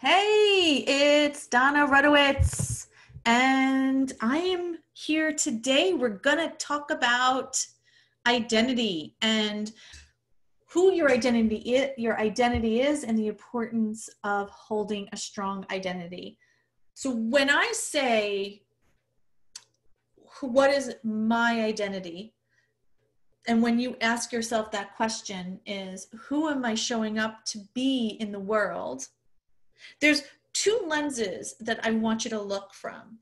Hey, it's Donna Rudowitz, and I am here today. We're going to talk about identity and who your identity is, your identity is and the importance of holding a strong identity. So when I say what is my identity? And when you ask yourself that question is who am I showing up to be in the world? There's two lenses that I want you to look from.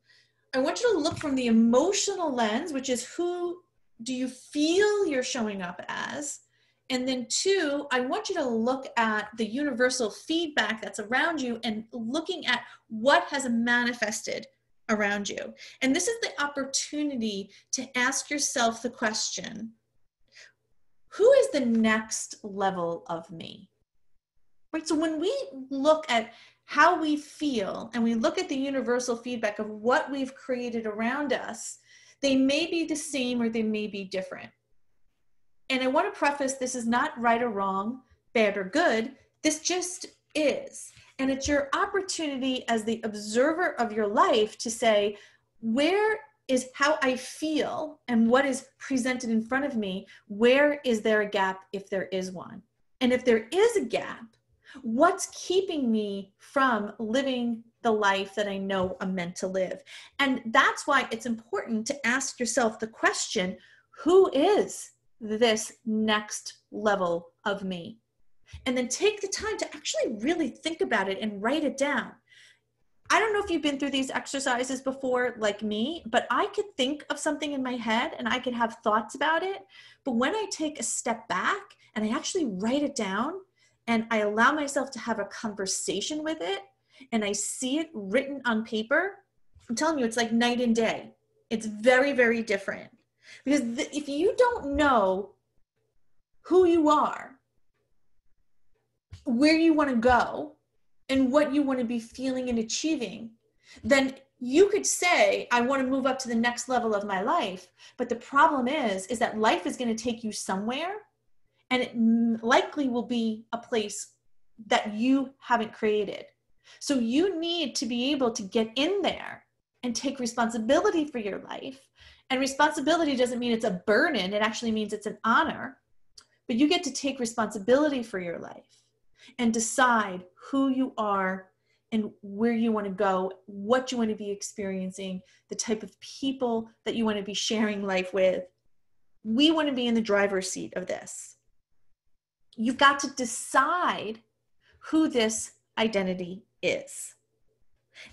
I want you to look from the emotional lens, which is who do you feel you're showing up as? And then, two, I want you to look at the universal feedback that's around you and looking at what has manifested around you. And this is the opportunity to ask yourself the question who is the next level of me? Right? So when we look at how we feel and we look at the universal feedback of what we've created around us, they may be the same or they may be different. And I want to preface this is not right or wrong, bad or good. This just is. And it's your opportunity as the observer of your life to say, where is how I feel and what is presented in front of me? Where is there a gap if there is one? And if there is a gap, what's keeping me from living the life that I know I'm meant to live? And that's why it's important to ask yourself the question who is this next level of me? and then take the time to actually really think about it and write it down. I don't know if you've been through these exercises before, like me, but I could think of something in my head and I could have thoughts about it. But when I take a step back and I actually write it down and I allow myself to have a conversation with it and I see it written on paper, I'm telling you, it's like night and day. It's very, very different. Because if you don't know who you are, where you want to go and what you want to be feeling and achieving, then you could say i want to move up to the next level of my life but the problem is is that life is going to take you somewhere and it likely will be a place that you haven't created so you need to be able to get in there and take responsibility for your life and responsibility doesn't mean it's a burden it actually means it's an honor but you get to take responsibility for your life and decide who you are and where you want to go, what you want to be experiencing, the type of people that you want to be sharing life with. We want to be in the driver's seat of this. You've got to decide who this identity is.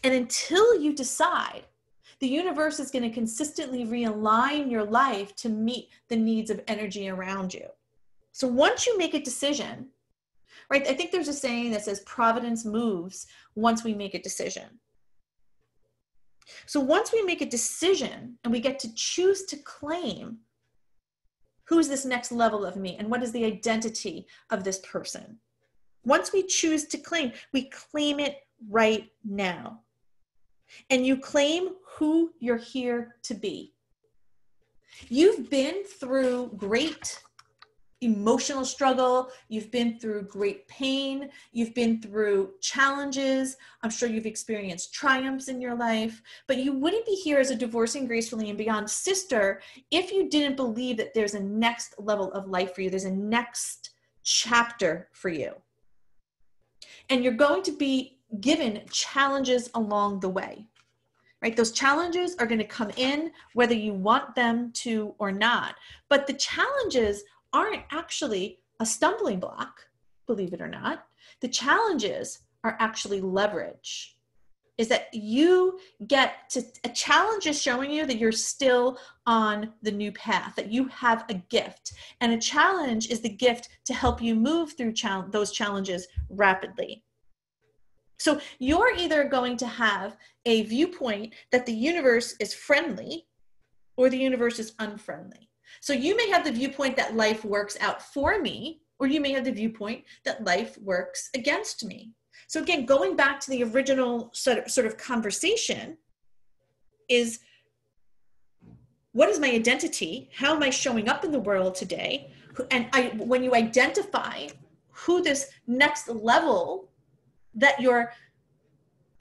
And until you decide, the universe is going to consistently realign your life to meet the needs of energy around you. So once you make a decision right? I think there's a saying that says providence moves once we make a decision. So once we make a decision and we get to choose to claim who is this next level of me and what is the identity of this person. Once we choose to claim, we claim it right now. And you claim who you're here to be. You've been through great emotional struggle, you've been through great pain, you've been through challenges, I'm sure you've experienced triumphs in your life, but you wouldn't be here as a divorcing gracefully and beyond sister if you didn't believe that there's a next level of life for you, there's a next chapter for you. And you're going to be given challenges along the way. Right? Those challenges are going to come in whether you want them to or not. But the challenges aren't actually a stumbling block, believe it or not. The challenges are actually leverage. Is that you get to a challenge is showing you that you're still on the new path, that you have a gift. And a challenge is the gift to help you move through chal- those challenges rapidly. So you're either going to have a viewpoint that the universe is friendly or the universe is unfriendly. So you may have the viewpoint that life works out for me, or you may have the viewpoint that life works against me. So again, going back to the original sort of, conversation is what is my identity? How am I showing up in the world today? And I, when you identify who this next level that you're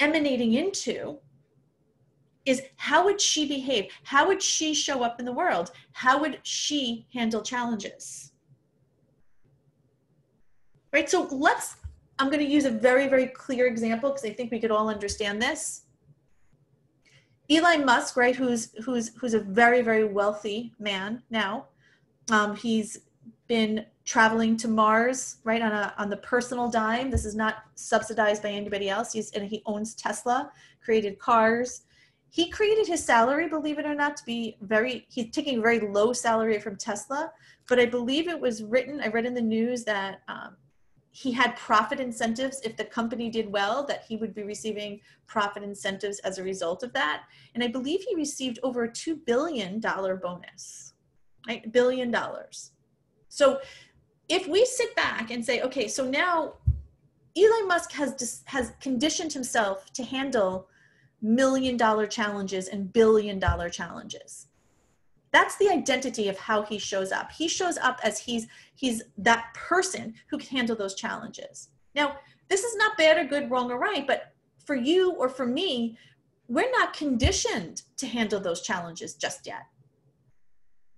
emanating into is how would she behave? How would she show up in the world? How would she handle challenges? Right? So let's, I'm going to use a very, very clear example because I think we could all understand this. Elon Musk, right, who's who's who's a very, very wealthy man now. Um, he's been traveling to Mars, right, on a on the personal dime. This is not subsidized by anybody else. He's and he owns Tesla, created cars he created his salary, believe it or not, to be very, he's taking a very low salary from Tesla. But I believe it was written, I read in the news that um, he had profit incentives. If the company did well, that he would be receiving profit incentives as a result of that. And I believe he received over a $2 billion bonus, right? Billion dollars. So if we sit back and say, okay, so now Elon Musk has, has conditioned himself to handle million dollar challenges and billion dollar challenges. That's the identity of how he shows up. He shows up as he's he's that person who can handle those challenges. Now this is not bad or good wrong or right but for you or for me we're not conditioned to handle those challenges just yet.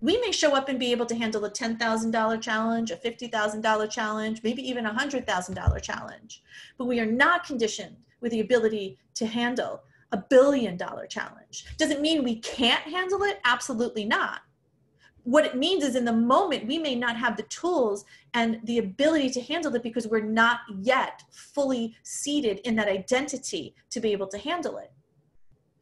We may show up and be able to handle a $10,000 challenge, a $50,000 challenge, maybe even a $100,000 challenge. But we are not conditioned with the ability to handle a billion dollar challenge. Does it mean we can't handle it? Absolutely not. What it means is in the moment, we may not have the tools and the ability to handle it because we're not yet fully seated in that identity to be able to handle it.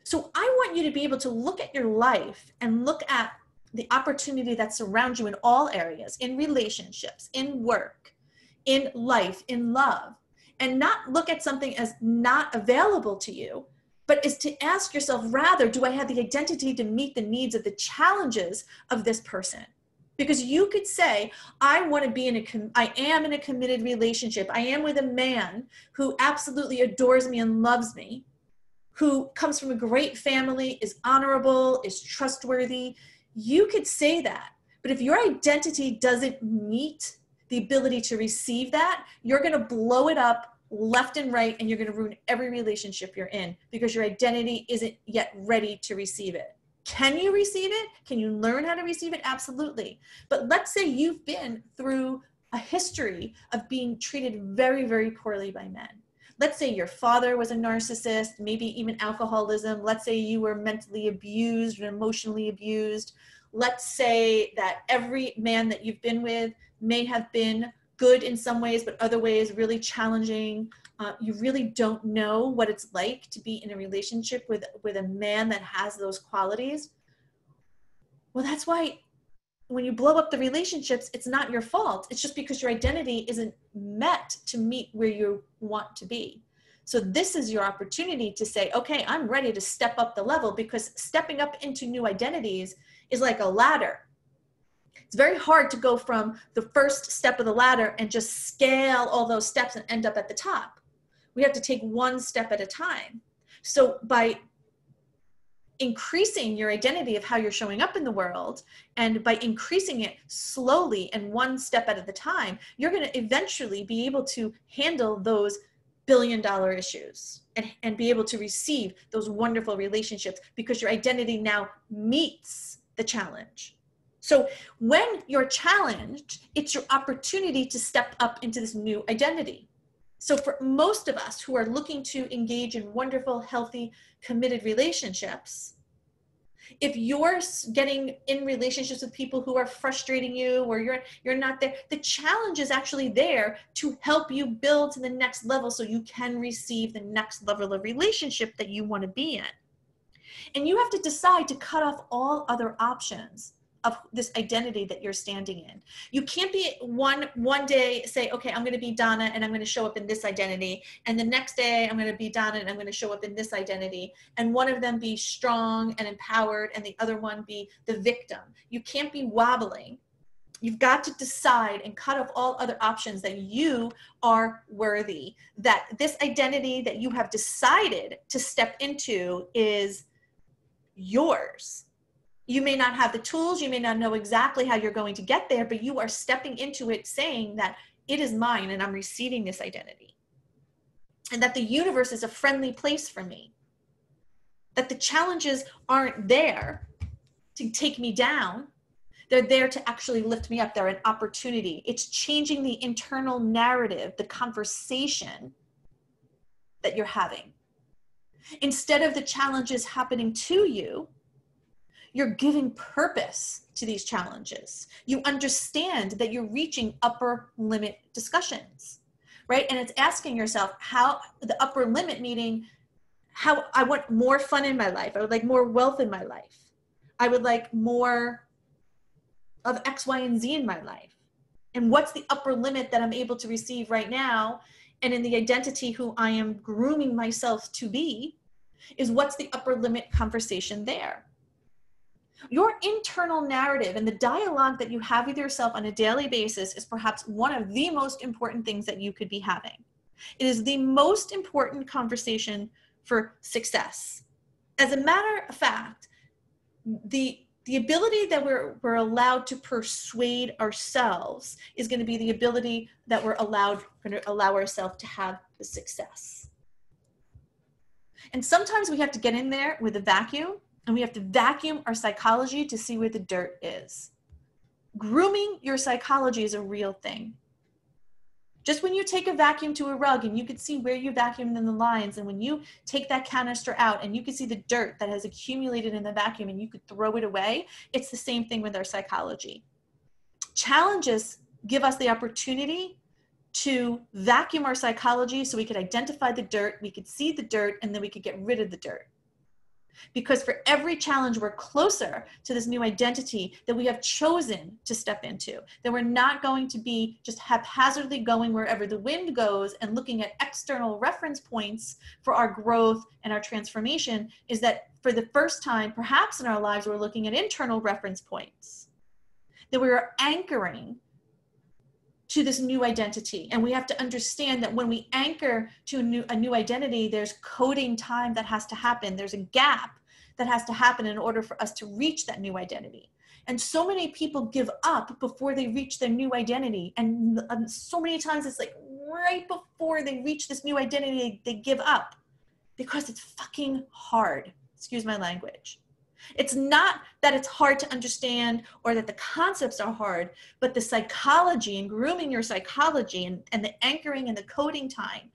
So I want you to be able to look at your life and look at the opportunity that surrounds you in all areas, in relationships, in work, in life, in love, and not look at something as not available to you, but is to ask yourself rather, do I have the identity to meet the needs of the challenges of this person? Because you could say, I want to be in a, com- I am in a committed relationship. I am with a man who absolutely adores me and loves me, who comes from a great family, is honorable, is trustworthy. You could say that. But if your identity doesn't meet the ability to receive that, you're going to blow it up left and right and you're going to ruin every relationship you're in because your identity isn't yet ready to receive it. Can you receive it? Can you learn how to receive it? Absolutely. But let's say you've been through a history of being treated very very poorly by men. Let's say your father was a narcissist maybe even alcoholism. Let's say you were mentally abused and emotionally abused. Let's say that every man that you've been with may have been good in some ways, but other ways really challenging. Uh, you really don't know what it's like to be in a relationship with with a man that has those qualities. Well, that's why when you blow up the relationships, it's not your fault. It's just because your identity isn't met to meet where you want to be. So this is your opportunity to say, okay, I'm ready to step up the level because stepping up into new identities is like a ladder it's very hard to go from the first step of the ladder and just scale all those steps and end up at the top. We have to take one step at a time. So by increasing your identity of how you're showing up in the world and by increasing it slowly and one step at a time, you're going to eventually be able to handle those billion dollar issues and, and be able to receive those wonderful relationships because your identity now meets the challenge. So when you're challenged, it's your opportunity to step up into this new identity. So for most of us who are looking to engage in wonderful, healthy, committed relationships, if you're getting in relationships with people who are frustrating you or you're you're not there the challenge is actually there to help you build to the next level so you can receive the next level of relationship that you want to be in and you have to decide to cut off all other options of this identity that you're standing in. You can't be one one day say, okay, I'm going to be Donna and I'm going to show up in this identity, and the next day I'm going to be Donna and I'm going to show up in this identity, and one of them be strong and empowered, and the other one be the victim. You can't be wobbling. You've got to decide and cut off all other options that you are worthy, that this identity that you have decided to step into is yours you may not have the tools, you may not know exactly how you're going to get there, but you are stepping into it saying that it is mine and I'm receiving this identity. and that the universe is a friendly place for me. That the challenges aren't there to take me down, they're there to actually lift me up. They're an opportunity. It's changing the internal narrative, the conversation that you're having. Instead of the challenges happening to you, you're giving purpose to these challenges. You understand that you're reaching upper limit discussions, right? And it's asking yourself how the upper limit meaning how I want more fun in my life. I would like more wealth in my life. I would like more of X, Y, and Z in my life. And what's the upper limit that I'm able to receive right now? And in the identity who I am grooming myself to be, is what's the upper limit conversation there? Your internal narrative and the dialogue that you have with yourself on a daily basis is perhaps one of the most important things that you could be having. It is the most important conversation for success. As a matter of fact, the the ability that we're, we're allowed to persuade ourselves is going to be the ability that we're allowed to allow ourselves to have the success and sometimes we have to get in there with a vacuum and we have to vacuum our psychology to see where the dirt is. Grooming your psychology is a real thing. Just when you take a vacuum to a rug and you can see where you vacuumed in the lines, and when you take that canister out and you can see the dirt that has accumulated in the vacuum and you could throw it away, it's the same thing with our psychology. Challenges give us the opportunity to vacuum our psychology so we could identify the dirt, we could see the dirt, and then we could get rid of the dirt. Because for every challenge, we're closer to this new identity that we have chosen to step into. That we're not going to be just haphazardly going wherever the wind goes and looking at external reference points for our growth and our transformation. Is that for the first time, perhaps in our lives, we're looking at internal reference points. That we are anchoring to this new identity. And we have to understand that when we anchor to a new, a new identity there's coding time that has to happen. There's a gap that has to happen in order for us to reach that new identity. And so many people give up before they reach their new identity. And um, so many times it's like right before they reach this new identity they give up because it's fucking hard. Excuse my language it's not that it's hard to understand or that the concepts are hard, but the psychology and grooming your psychology and, and the anchoring and the coding time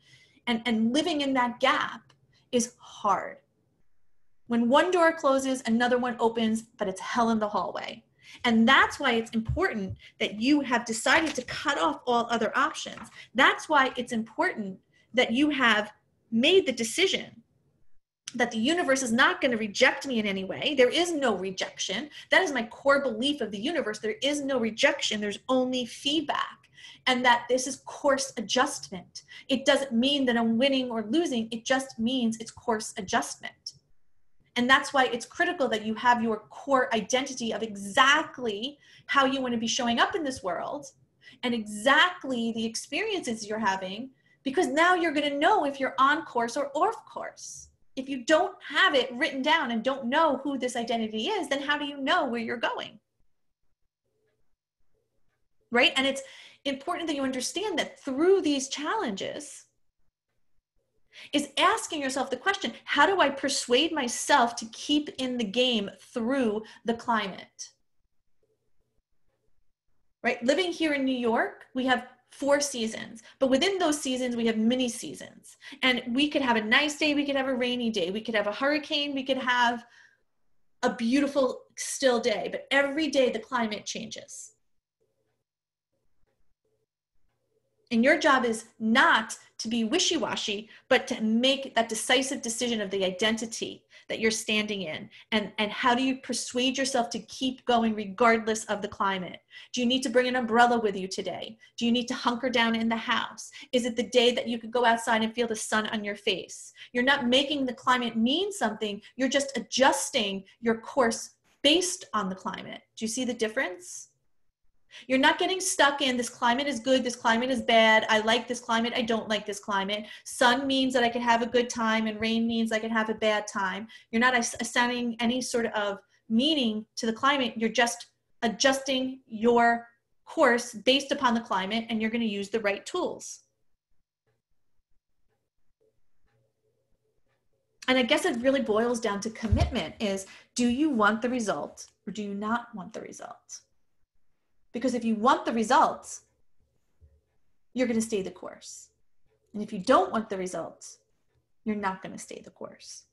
and, and living in that gap is hard. When one door closes, another one opens, but it's hell in the hallway. And that's why it's important that you have decided to cut off all other options. That's why it's important that you have made the decision that the universe is not going to reject me in any way. There is no rejection. That is my core belief of the universe. There is no rejection, there's only feedback. And that this is course adjustment. It doesn't mean that I'm winning or losing, it just means it's course adjustment. And that's why it's critical that you have your core identity of exactly how you want to be showing up in this world and exactly the experiences you're having, because now you're going to know if you're on course or off course if you don't have it written down and don't know who this identity is, then how do you know where you're going? Right? And it's important that you understand that through these challenges, is asking yourself the question how do I persuade myself to keep in the game through the climate? Right? Living here in New York, we have four seasons. But within those seasons we have mini seasons. And we could have a nice day we could have a rainy day. We could have a hurricane we could have a beautiful still day. But every day the climate changes. And your job is not to be wishy-washy but to make that decisive decision of the identity that you're standing in? And and how do you persuade yourself to keep going regardless of the climate? Do you need to bring an umbrella with you today? Do you need to hunker down in the house? Is it the day that you could go outside and feel the sun on your face? You're not making the climate mean something. You're just adjusting your course based on the climate. Do you see the difference you're not getting stuck in this climate is good, this climate is bad. I like this climate, I don't like this climate. Sun means that I can have a good time, and rain means I can have a bad time. You're not assigning any sort of meaning to the climate. You're just adjusting your course based upon the climate, and you're going to use the right tools. and I guess it really boils down to commitment is do you want the result or do you not want the result? Because if you want the results, you're going to stay the course. And if you don't want the results, you're not going to stay the course.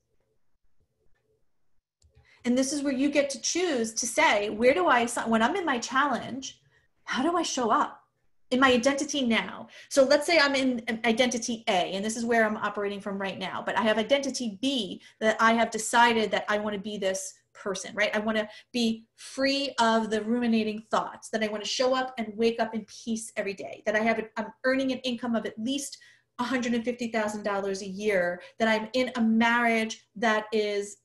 And this is where you get to choose to say, where do I, when I'm in my challenge, how do I show up? in my identity now. So let's say I'm in identity A, and this is where I'm operating from right now, but I have identity B that I have decided that I want to be this person, right? I want to be free of the ruminating thoughts, that I want to show up and wake up in peace every day, that I have, I'm earning an income of at least $150,000 a year, that I'm in a marriage that is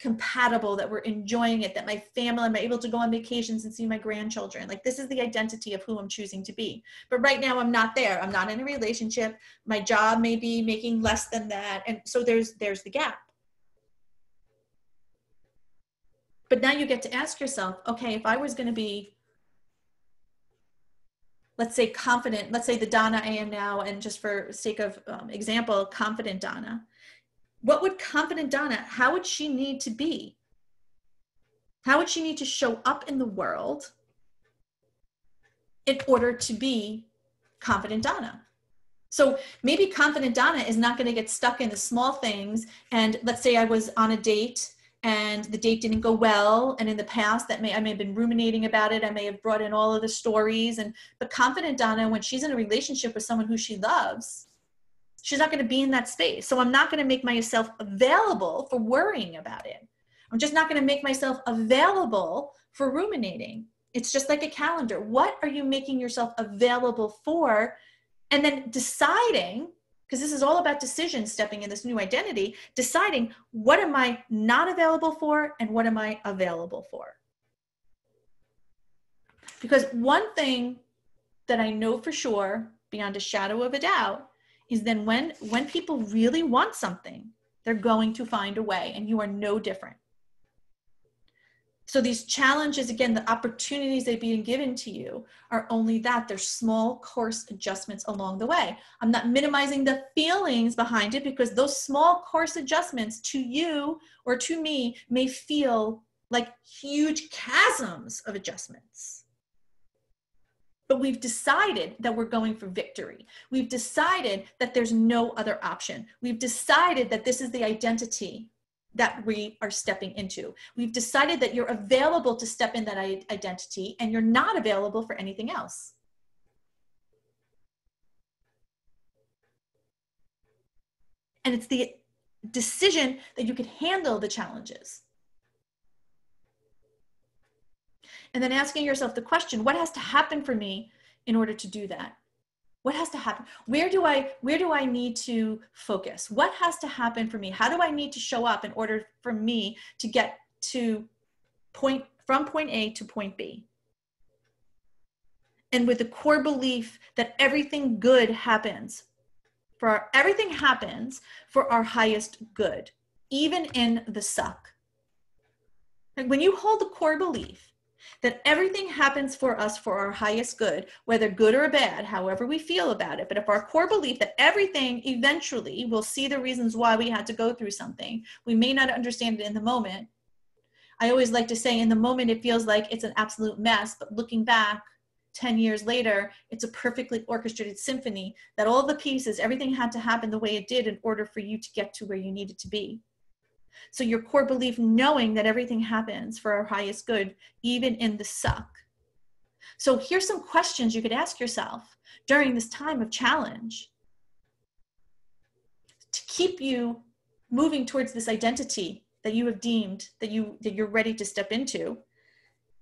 compatible, that we're enjoying it, that my family, I'm able to go on vacations and see my grandchildren. Like this is the identity of who I'm choosing to be. But right now I'm not there. I'm not in a relationship. My job may be making less than that. And so there's there's the gap. But now you get to ask yourself, okay, if I was going to be let's say confident, let's say the Donna I am now, and just for sake of um, example, confident Donna what would confident Donna, how would she need to be? How would she need to show up in the world in order to be confident Donna? So maybe confident Donna is not going to get stuck in the small things. And let's say I was on a date and the date didn't go well. And in the past, that may I may have been ruminating about it. I may have brought in all of the stories. And but confident Donna, when she's in a relationship with someone who she loves, she's not going to be in that space. So I'm not going to make myself available for worrying about it. I'm just not going to make myself available for ruminating. It's just like a calendar. What are you making yourself available for? And then deciding, because this is all about decision stepping in this new identity, deciding what am I not available for and what am I available for. Because one thing that I know for sure, beyond a shadow of a doubt, is then when when people really want something they're going to find a way and you are no different so these challenges again the opportunities that are being given to you are only that they're small course adjustments along the way i'm not minimizing the feelings behind it because those small course adjustments to you or to me may feel like huge chasms of adjustments but we've decided that we're going for victory. We've decided that there's no other option. We've decided that this is the identity that we are stepping into. We've decided that you're available to step in that identity and you're not available for anything else. And it's the decision that you can handle the challenges. and then asking yourself the question what has to happen for me in order to do that what has to happen? Where do i where do i need to focus? What has to happen for me? How do i need to show up in order for me to get to point from point a to point b? And with the core belief that everything good happens for our, everything happens for our highest good even in the suck. Like when you hold the core belief that everything happens for us for our highest good, whether good or bad, however we feel about it. But if our core belief that everything eventually will see the reasons why we had to go through something, we may not understand it in the moment. I always like to say, in the moment, it feels like it's an absolute mess, but looking back, 10 years later, it's a perfectly orchestrated symphony that all the pieces, everything had to happen the way it did in order for you to get to where you needed to be. So your core belief, knowing that everything happens for our highest good, even in the suck. So here's some questions you could ask yourself during this time of challenge to keep you moving towards this identity that you have deemed that you that you're ready to step into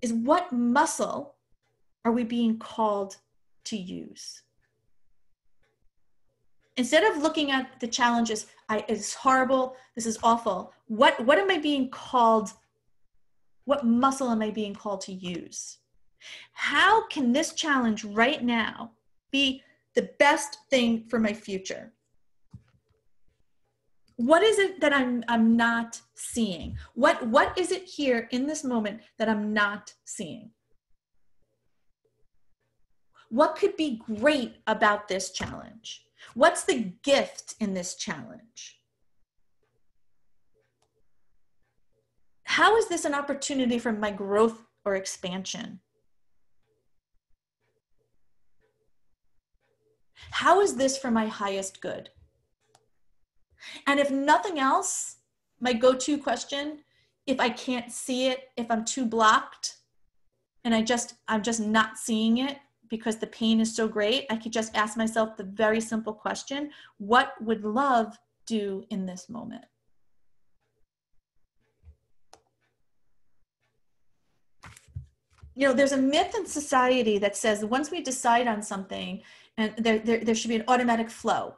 is what muscle are we being called to use instead of looking at the challenges I, it's horrible this is awful. What what am i being called what muscle am i being called to use? How can this challenge right now be the best thing for my future? What is it that i'm i'm not seeing? What what is it here in this moment that i'm not seeing? What could be great about this challenge What's the gift in this challenge? How is this an opportunity for my growth or expansion? How is this for my highest good? And if nothing else, my go to question, if I can't see it, if I'm too blocked and I just, I'm just not seeing it because the pain is so great, I could just ask myself the very simple question what would love do in this moment? You know, there's a myth in society that says once we decide on something, and there, there, there should be an automatic flow.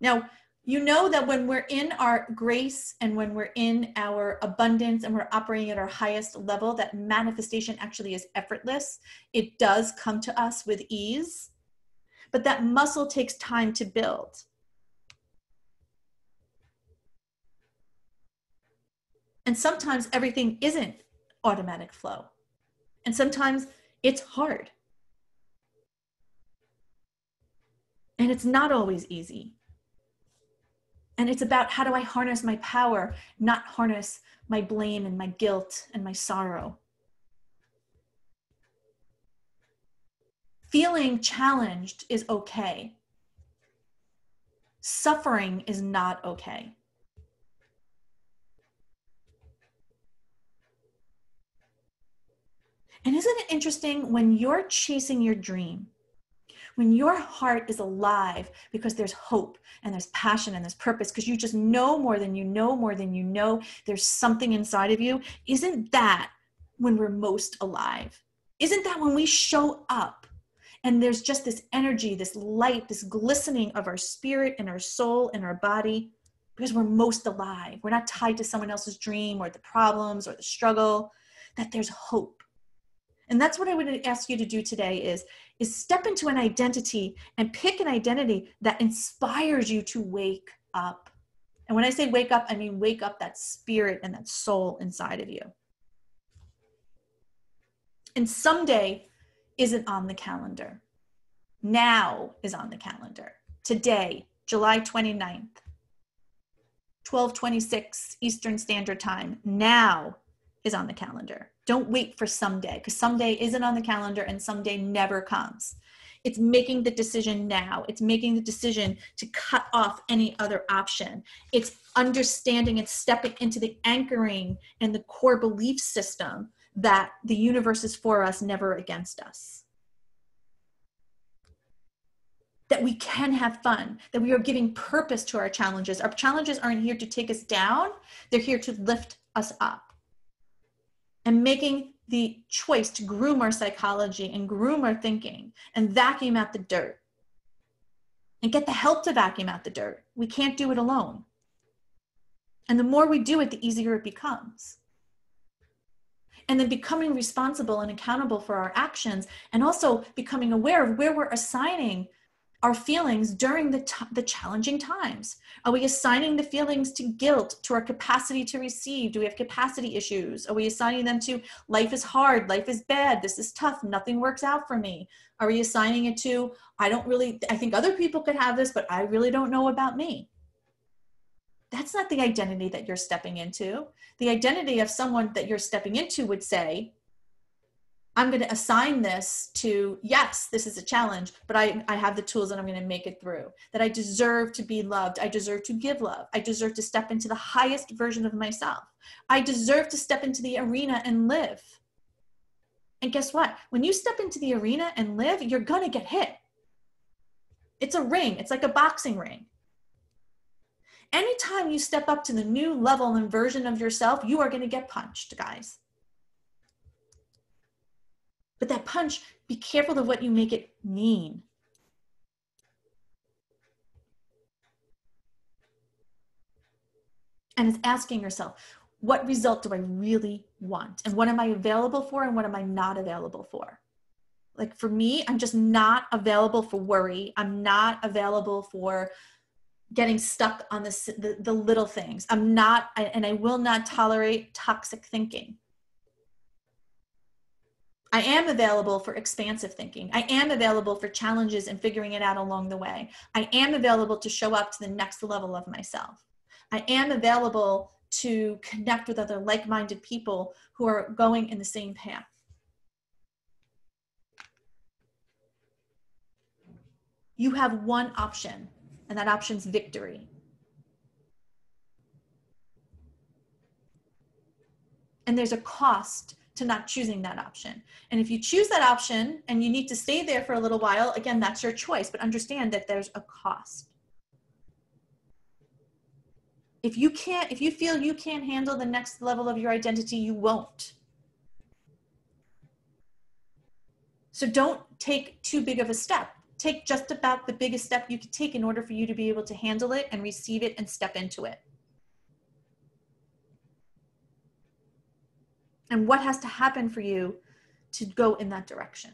Now, you know that when we're in our grace and when we're in our abundance and we're operating at our highest level, that manifestation actually is effortless. It does come to us with ease, but that muscle takes time to build. And sometimes everything isn't automatic flow. And sometimes it's hard. And it's not always easy. And it's about how do I harness my power, not harness my blame and my guilt and my sorrow. Feeling challenged is okay. Suffering is not okay. And isn't it interesting when you're chasing your dream? When your heart is alive because there's hope and there's passion and there's purpose because you just know more than you know more than you know there's something inside of you isn't that when we're most alive? Isn't that when we show up and there's just this energy this light this glistening of our spirit and our soul and our body because we're most alive? We're not tied to someone else's dream or the problems or the struggle that there's hope and that's what i would ask you to do today is is step into an identity and pick an identity that inspires you to wake up. And when I say wake up, I mean wake up that spirit and that soul inside of you. And someday isn't on the calendar. Now is on the calendar. Today, July 29th, 1226 Eastern Standard Time. Now is on the calendar. Don't wait for someday because someday isn't on the calendar and someday never comes. It's making the decision now. It's making the decision to cut off any other option. It's understanding and stepping into the anchoring and the core belief system that the universe is for us, never against us. That we can have fun, that we are giving purpose to our challenges. Our challenges aren't here to take us down, they're here to lift us up and making the choice to groom our psychology and groom our thinking and vacuum out the dirt and get the help to vacuum out the dirt. We can't do it alone. And the more we do it, the easier it becomes. And then becoming responsible and accountable for our actions, and also becoming aware of where we're assigning our feelings during the, t- the challenging times? Are we assigning the feelings to guilt, to our capacity to receive? Do we have capacity issues? Are we assigning them to life is hard, life is bad, this is tough, nothing works out for me? Are we assigning it to, I don't really, I think other people could have this, but I really don't know about me? That's not the identity that you're stepping into. The identity of someone that you're stepping into would say, I'm going to assign this to, yes, this is a challenge, but I, I have the tools and I'm going to make it through. That I deserve to be loved. I deserve to give love. I deserve to step into the highest version of myself. I deserve to step into the arena and live. And guess what? When you step into the arena and live, you're going to get hit. It's a ring, it's like a boxing ring. Anytime you step up to the new level and version of yourself, you are going to get punched, guys. But that punch, be careful of what you make it mean. And it's asking yourself, what result do I really want? And what am I available for? And what am I not available for? Like for me, I'm just not available for worry. I'm not available for getting stuck on the, the, the little things. I'm not, and I will not tolerate toxic thinking. I am available for expansive thinking. I am available for challenges and figuring it out along the way. I am available to show up to the next level of myself. I am available to connect with other like minded people who are going in the same path. You have one option, and that option's victory. And there's a cost to not choosing that option. And if you choose that option and you need to stay there for a little while, again, that's your choice, but understand that there's a cost. If you can't, if you feel you can't handle the next level of your identity, you won't. So don't take too big of a step. Take just about the biggest step you could take in order for you to be able to handle it and receive it and step into it. And what has to happen for you to go in that direction.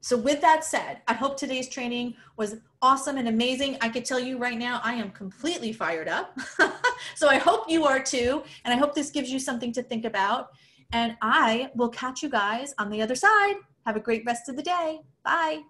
So, with that said, I hope today's training was awesome and amazing. I could tell you right now, I am completely fired up. so, I hope you are too. And I hope this gives you something to think about. And I will catch you guys on the other side. Have a great rest of the day. Bye.